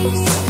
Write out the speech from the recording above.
Peace.